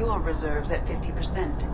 fuel reserves at 50%.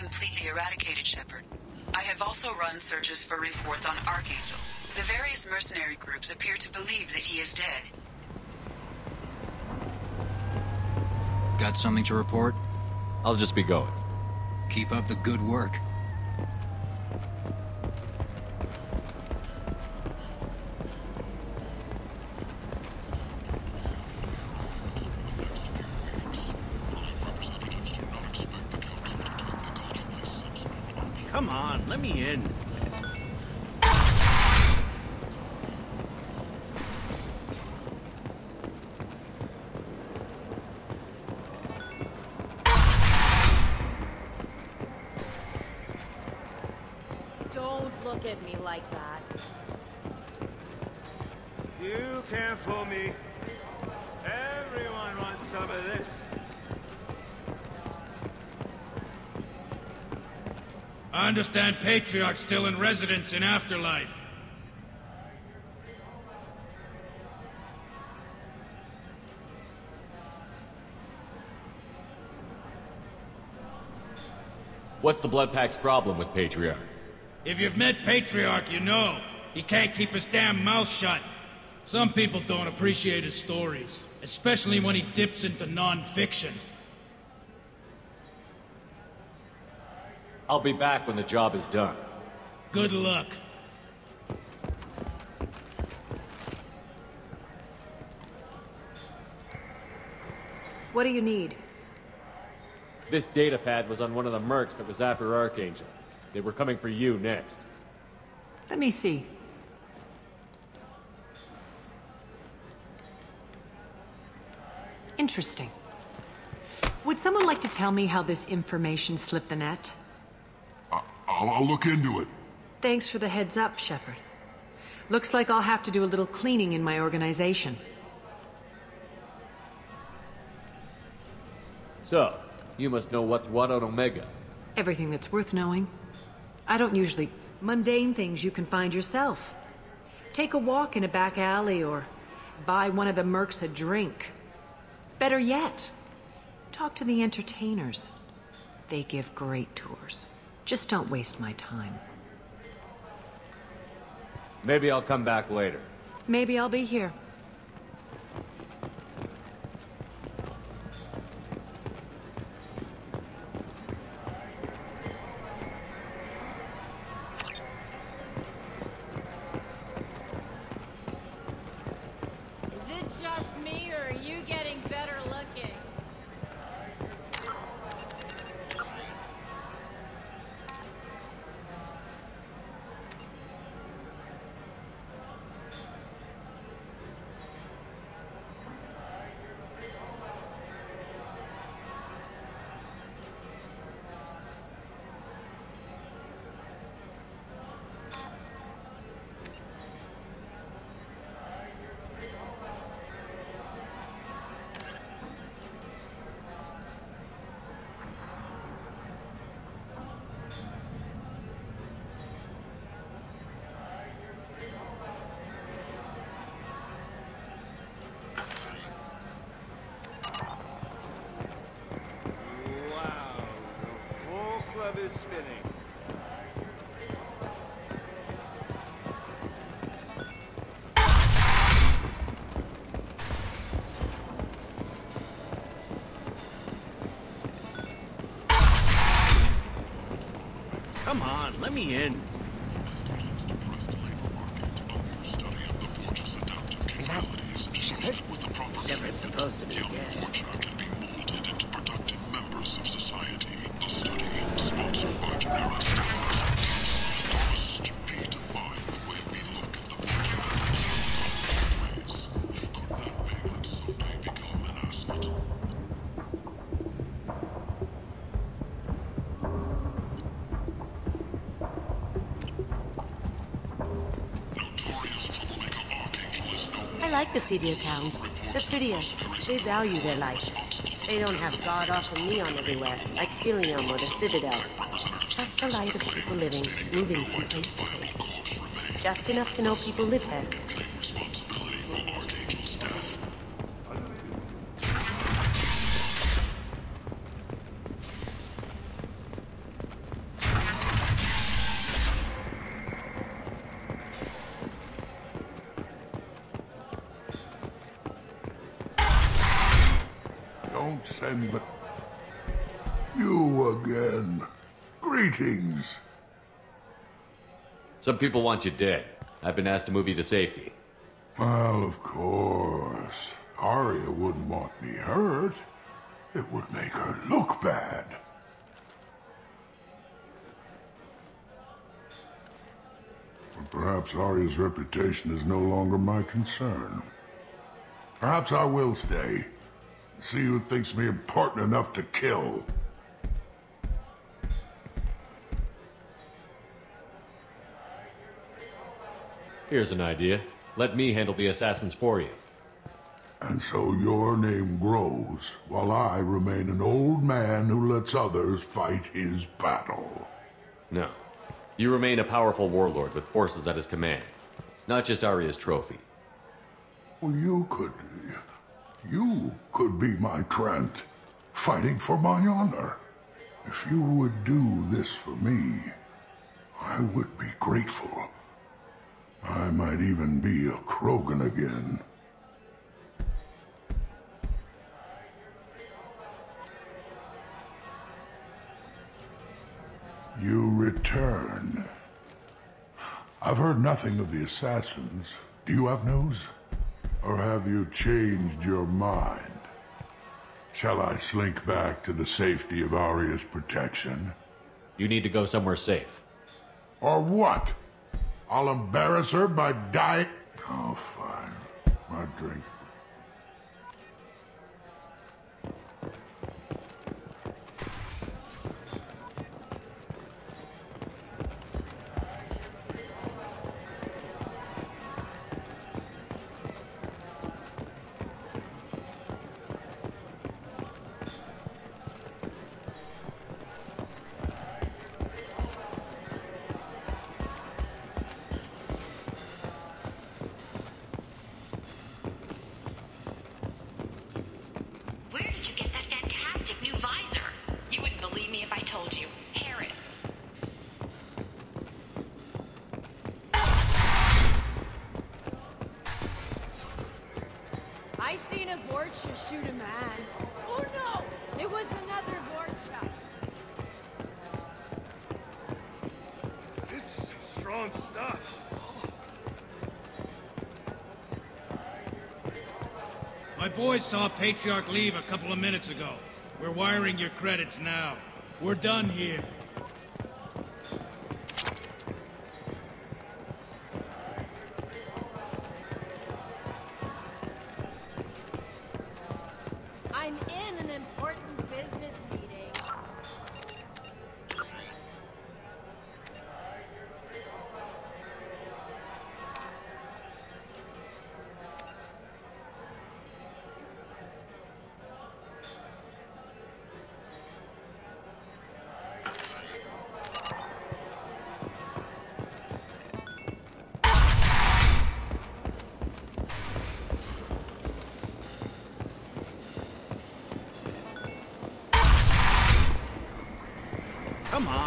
Completely eradicated, Shepard. I have also run searches for reports on Archangel. The various mercenary groups appear to believe that he is dead. Got something to report? I'll just be going. Keep up the good work. Come on, let me in. Don't look at me like that. I understand Patriarch's still in residence in Afterlife. What's the Blood Pack's problem with Patriarch? If you've met Patriarch, you know. He can't keep his damn mouth shut. Some people don't appreciate his stories, especially when he dips into non-fiction. I'll be back when the job is done. Good luck. What do you need? This data pad was on one of the mercs that was after Archangel. They were coming for you next. Let me see. Interesting. Would someone like to tell me how this information slipped the net? I'll, I'll look into it. Thanks for the heads up, Shepard. Looks like I'll have to do a little cleaning in my organization. So, you must know what's what on Omega. Everything that's worth knowing. I don't usually Mundane things you can find yourself. Take a walk in a back alley or buy one of the mercs a drink. Better yet, talk to the entertainers. They give great tours. Just don't waste my time. Maybe I'll come back later. Maybe I'll be here. Let me in. Is that Shepard? Shepard's supposed to be dead. The towns. They're prettier. They value their light. They don't have god-awful neon everywhere, like Ilium or the Citadel. Just the light of people living, moving from place to place. Just enough to know people live there. Some people want you dead. I've been asked to move you to safety. Well, of course. Aria wouldn't want me hurt. It would make her look bad. But perhaps Aria's reputation is no longer my concern. Perhaps I will stay. and See who thinks me important enough to kill. Here's an idea. Let me handle the assassins for you. And so your name grows, while I remain an old man who lets others fight his battle. No. You remain a powerful warlord with forces at his command. Not just Aria's trophy. Well, you could... You could be my krantt, fighting for my honor. If you would do this for me, I would be grateful. I might even be a Krogan again. You return. I've heard nothing of the assassins. Do you have news? Or have you changed your mind? Shall I slink back to the safety of Aria's protection? You need to go somewhere safe. Or what? I'll embarrass her by dying. Oh, fine. My drink. Vorcha shoot a man. Oh no! It was another Vorcha. This is some strong stuff. My boys saw Patriarch leave a couple of minutes ago. We're wiring your credits now. We're done here.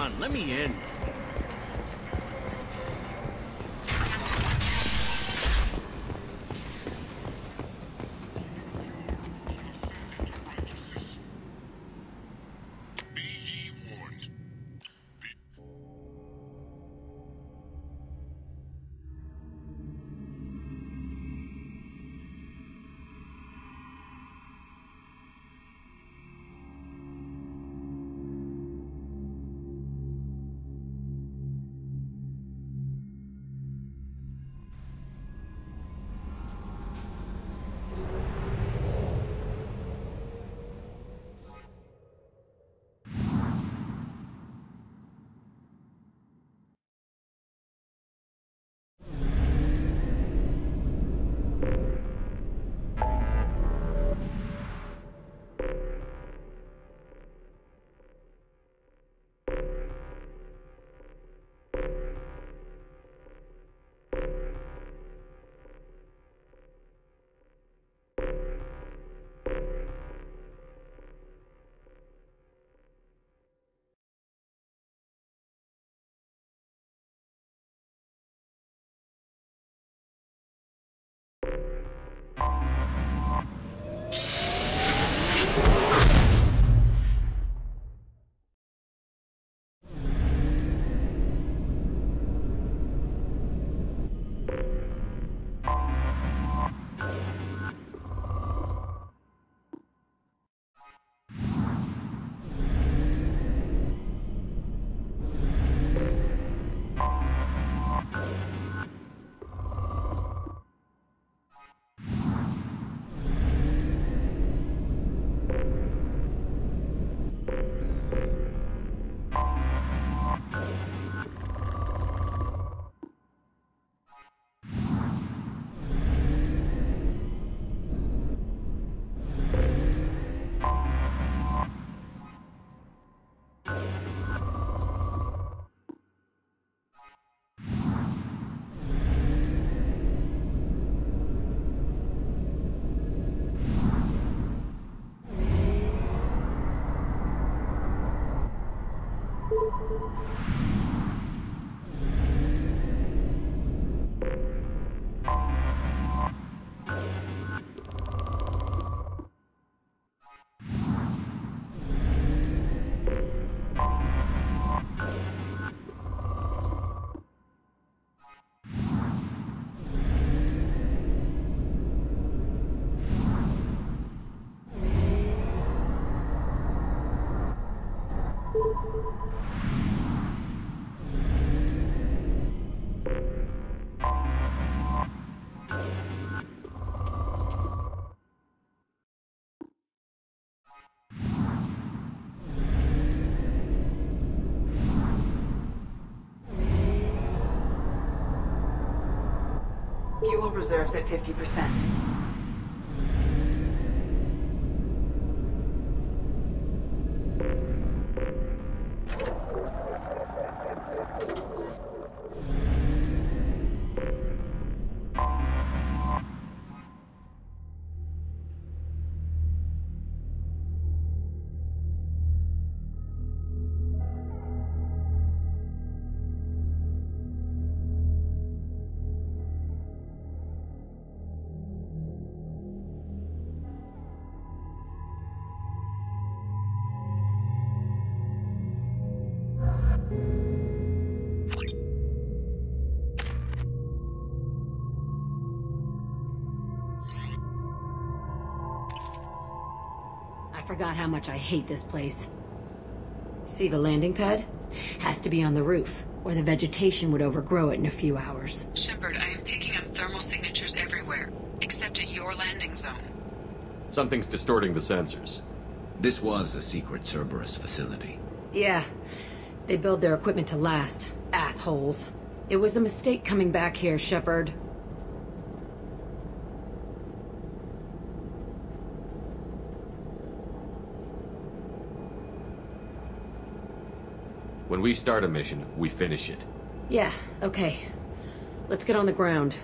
On, let me in. Fuel reserves at 50%. Forgot how much I hate this place. See the landing pad? Has to be on the roof, or the vegetation would overgrow it in a few hours. Shepard, I am picking up thermal signatures everywhere, except at your landing zone. Something's distorting the sensors. This was a secret Cerberus facility. Yeah. They build their equipment to last. Assholes. It was a mistake coming back here, Shepard. When we start a mission, we finish it. Yeah, okay. Let's get on the ground.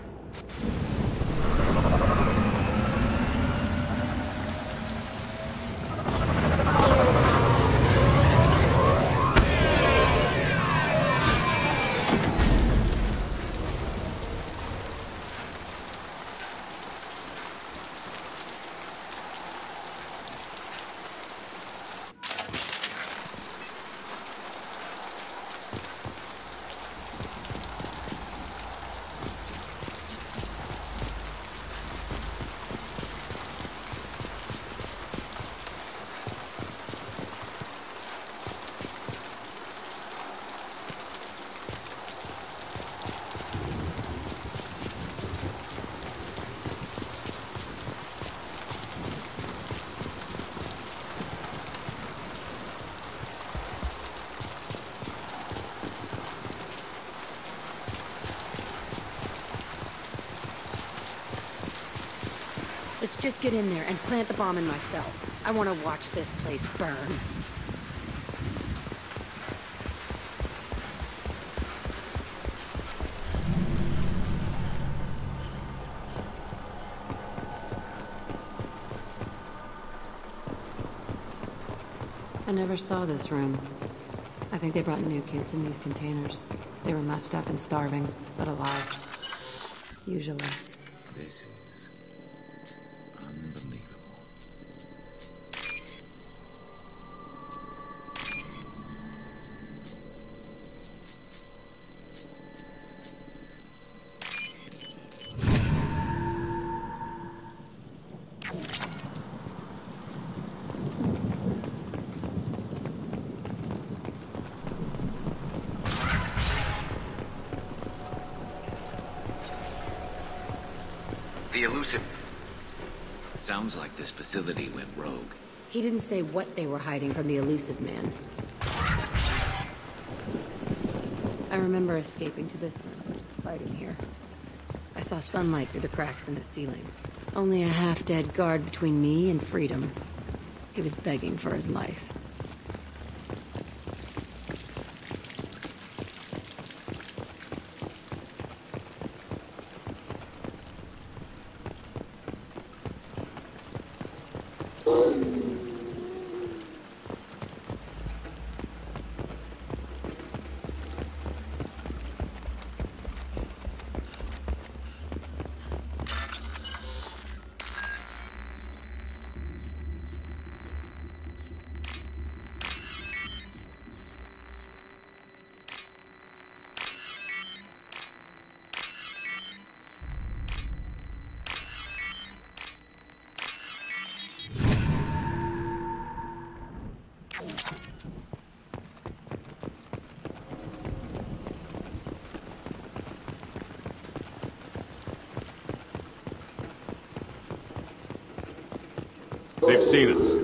Just get in there and plant the bomb in myself. I want to watch this place burn. I never saw this room. I think they brought new kids in these containers. They were messed up and starving, but alive. Usually. Sounds like this facility went rogue. He didn't say what they were hiding from the Illusive Man. I remember escaping to this room, fighting here. I saw sunlight through the cracks in the ceiling. Only a half-dead guard between me and freedom. He was begging for his life. They've seen us.